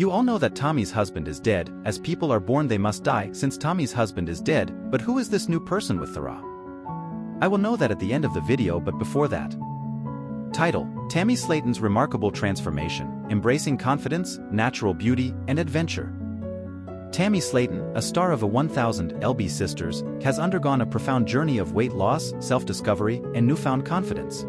You all know that Tommy's husband is dead, as people are born they must die since Tommy's husband is dead, but who is this new person with Thera? I will know that at the end of the video but before that. Title, Tammy Slaton's Remarkable Transformation, Embracing Confidence, Natural Beauty, and Adventure. Tammy Slaton, a star of a 1000 LB Sisters, has undergone a profound journey of weight loss, self-discovery, and newfound confidence.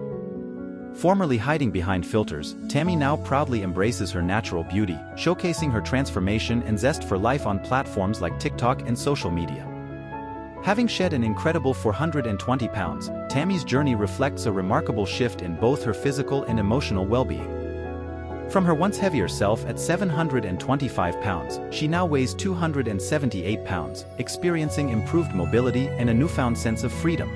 Formerly hiding behind filters, Tammy now proudly embraces her natural beauty, showcasing her transformation and zest for life on platforms like TikTok and social media. Having shed an incredible 420 pounds, Tammy's journey reflects a remarkable shift in both her physical and emotional well-being. From her once heavier self at 725 pounds, she now weighs 278 pounds, experiencing improved mobility and a newfound sense of freedom.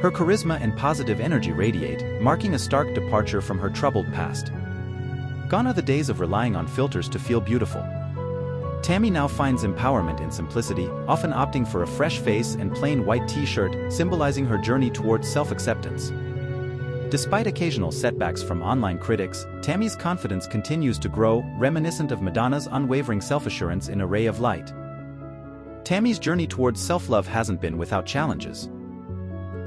Her charisma and positive energy radiate, marking a stark departure from her troubled past. Gone are the days of relying on filters to feel beautiful. Tammy now finds empowerment in simplicity, often opting for a fresh face and plain white t-shirt, symbolizing her journey towards self-acceptance. Despite occasional setbacks from online critics, Tammy's confidence continues to grow, reminiscent of Madonna's unwavering self-assurance in a ray of light. Tammy's journey towards self-love hasn't been without challenges.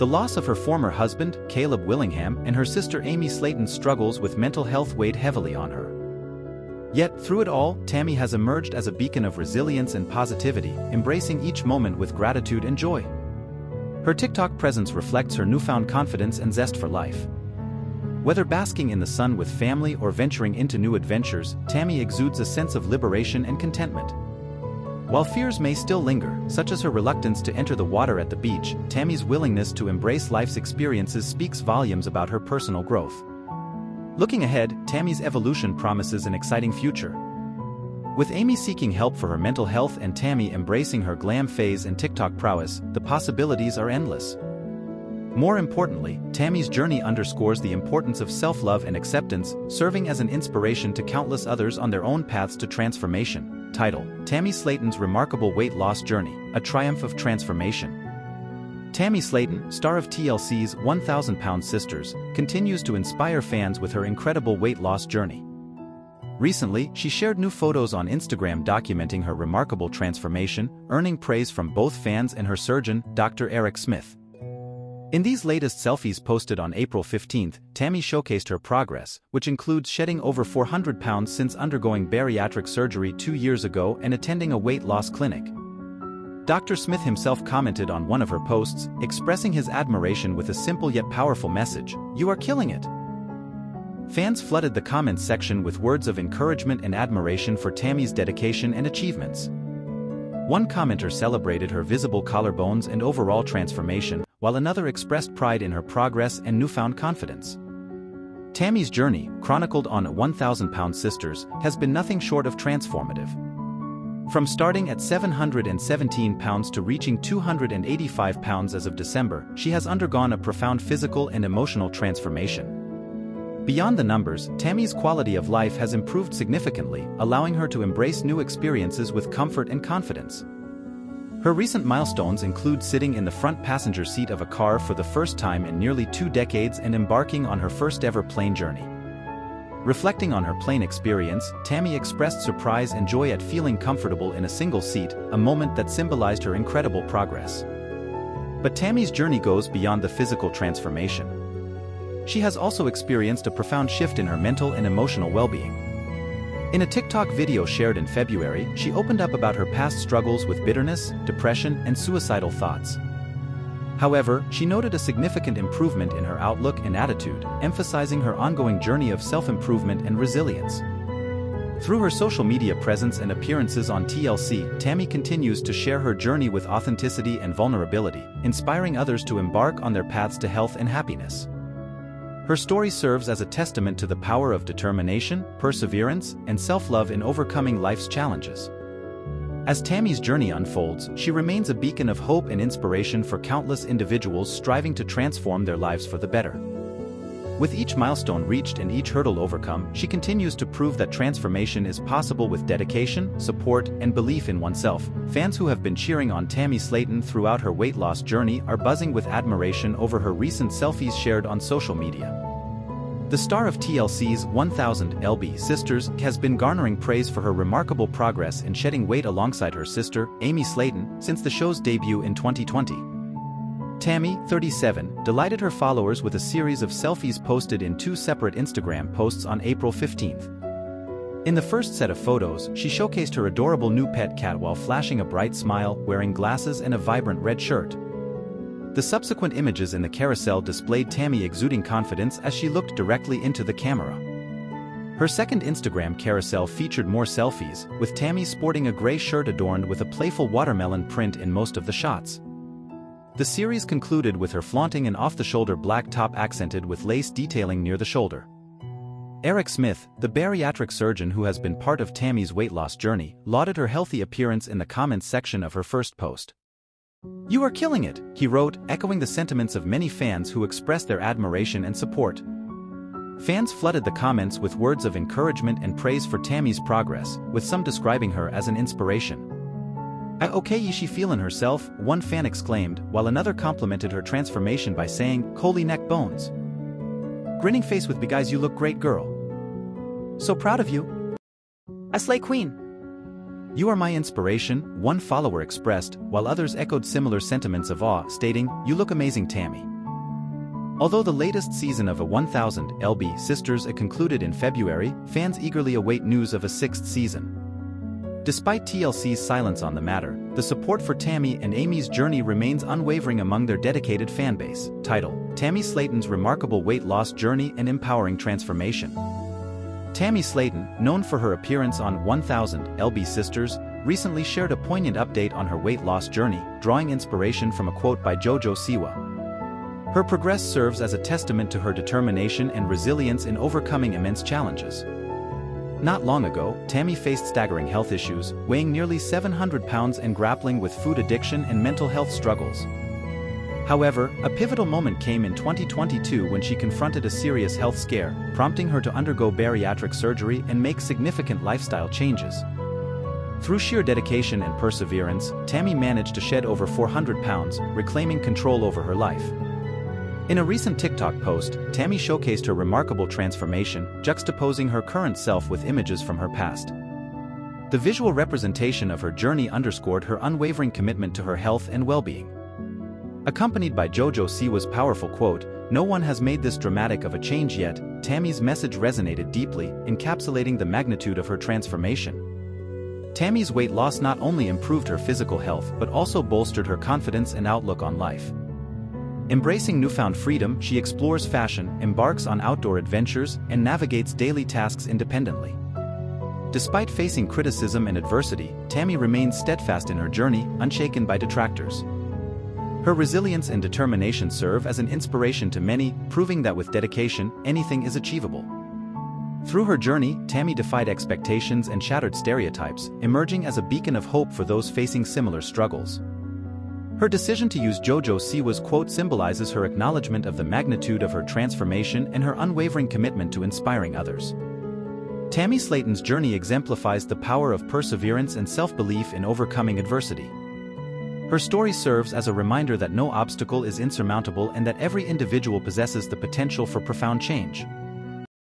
The loss of her former husband, Caleb Willingham, and her sister Amy Slaton's struggles with mental health weighed heavily on her. Yet, through it all, Tammy has emerged as a beacon of resilience and positivity, embracing each moment with gratitude and joy. Her TikTok presence reflects her newfound confidence and zest for life. Whether basking in the sun with family or venturing into new adventures, Tammy exudes a sense of liberation and contentment. While fears may still linger, such as her reluctance to enter the water at the beach, Tammy's willingness to embrace life's experiences speaks volumes about her personal growth. Looking ahead, Tammy's evolution promises an exciting future, with Amy seeking help for her mental health and Tammy embracing her glam phase and TikTok prowess, the possibilities are endless. More importantly, Tammy's journey underscores the importance of self-love and acceptance, serving as an inspiration to countless others on their own paths to transformation. Title, Tammy Slaton's Remarkable Weight Loss Journey, A Triumph of Transformation. Tammy Slaton, star of TLC's 1000 Pound Sisters, continues to inspire fans with her incredible weight loss journey. Recently, she shared new photos on Instagram documenting her remarkable transformation, earning praise from both fans and her surgeon, Dr. Eric Smith. In these latest selfies posted on April 15, Tammy showcased her progress, which includes shedding over 400 pounds since undergoing bariatric surgery two years ago and attending a weight loss clinic. Dr. Smith himself commented on one of her posts, expressing his admiration with a simple yet powerful message, You are killing it. Fans flooded the comments section with words of encouragement and admiration for Tammy's dedication and achievements. One commenter celebrated her visible collarbones and overall transformation, while another expressed pride in her progress and newfound confidence. Tammy's journey, chronicled on 1000 Pound Sisters, has been nothing short of transformative. From starting at 717 pounds to reaching 285 pounds as of December, she has undergone a profound physical and emotional transformation. Beyond the numbers, Tammy's quality of life has improved significantly, allowing her to embrace new experiences with comfort and confidence. Her recent milestones include sitting in the front passenger seat of a car for the first time in nearly two decades and embarking on her first ever plane journey. Reflecting on her plane experience, Tammy expressed surprise and joy at feeling comfortable in a single seat, a moment that symbolized her incredible progress. But Tammy's journey goes beyond the physical transformation. She has also experienced a profound shift in her mental and emotional well-being. In a TikTok video shared in February, she opened up about her past struggles with bitterness, depression, and suicidal thoughts. However, she noted a significant improvement in her outlook and attitude, emphasizing her ongoing journey of self-improvement and resilience. Through her social media presence and appearances on TLC, Tammy continues to share her journey with authenticity and vulnerability, inspiring others to embark on their paths to health and happiness. Her story serves as a testament to the power of determination, perseverance, and self-love in overcoming life's challenges. As Tammy's journey unfolds, she remains a beacon of hope and inspiration for countless individuals striving to transform their lives for the better. With each milestone reached and each hurdle overcome, she continues to prove that transformation is possible with dedication, support, and belief in oneself. Fans who have been cheering on Tammy Slaton throughout her weight loss journey are buzzing with admiration over her recent selfies shared on social media. The star of TLC's 1000 LB Sisters has been garnering praise for her remarkable progress in shedding weight alongside her sister, Amy Slaton, since the show's debut in 2020. Tammy, 37, delighted her followers with a series of selfies posted in two separate Instagram posts on April 15. In the first set of photos, she showcased her adorable new pet cat while flashing a bright smile, wearing glasses and a vibrant red shirt. The subsequent images in the carousel displayed Tammy exuding confidence as she looked directly into the camera. Her second Instagram carousel featured more selfies, with Tammy sporting a gray shirt adorned with a playful watermelon print in most of the shots. The series concluded with her flaunting an off-the-shoulder black top accented with lace detailing near the shoulder. Eric Smith, the bariatric surgeon who has been part of Tammy's weight loss journey, lauded her healthy appearance in the comments section of her first post. You are killing it, he wrote, echoing the sentiments of many fans who expressed their admiration and support. Fans flooded the comments with words of encouragement and praise for Tammy's progress, with some describing her as an inspiration. I okay is she feelin' herself, one fan exclaimed, while another complimented her transformation by saying, Coley neck bones. Grinning face with big eyes you look great girl. So proud of you. I slay queen. You are my inspiration, one follower expressed, while others echoed similar sentiments of awe, stating, You look amazing, Tammy. Although the latest season of a 1000 LB Sisters concluded in February, fans eagerly await news of a sixth season. Despite TLC's silence on the matter, the support for Tammy and Amy's journey remains unwavering among their dedicated fanbase. Title Tammy Slaton's remarkable weight loss journey and empowering transformation. Tammy Slaton, known for her appearance on 1000 LB Sisters, recently shared a poignant update on her weight loss journey, drawing inspiration from a quote by Jojo Siwa. Her progress serves as a testament to her determination and resilience in overcoming immense challenges. Not long ago, Tammy faced staggering health issues, weighing nearly 700 pounds and grappling with food addiction and mental health struggles. However, a pivotal moment came in 2022 when she confronted a serious health scare, prompting her to undergo bariatric surgery and make significant lifestyle changes. Through sheer dedication and perseverance, Tammy managed to shed over 400 pounds, reclaiming control over her life. In a recent TikTok post, Tammy showcased her remarkable transformation, juxtaposing her current self with images from her past. The visual representation of her journey underscored her unwavering commitment to her health and well-being. Accompanied by Jojo Siwa's powerful quote, No one has made this dramatic of a change yet, Tammy's message resonated deeply, encapsulating the magnitude of her transformation. Tammy's weight loss not only improved her physical health but also bolstered her confidence and outlook on life. Embracing newfound freedom, she explores fashion, embarks on outdoor adventures, and navigates daily tasks independently. Despite facing criticism and adversity, Tammy remains steadfast in her journey, unshaken by detractors. Her resilience and determination serve as an inspiration to many, proving that with dedication, anything is achievable. Through her journey, Tammy defied expectations and shattered stereotypes, emerging as a beacon of hope for those facing similar struggles. Her decision to use Jojo Siwa's quote symbolizes her acknowledgement of the magnitude of her transformation and her unwavering commitment to inspiring others. Tammy Slaton's journey exemplifies the power of perseverance and self-belief in overcoming adversity. Her story serves as a reminder that no obstacle is insurmountable and that every individual possesses the potential for profound change.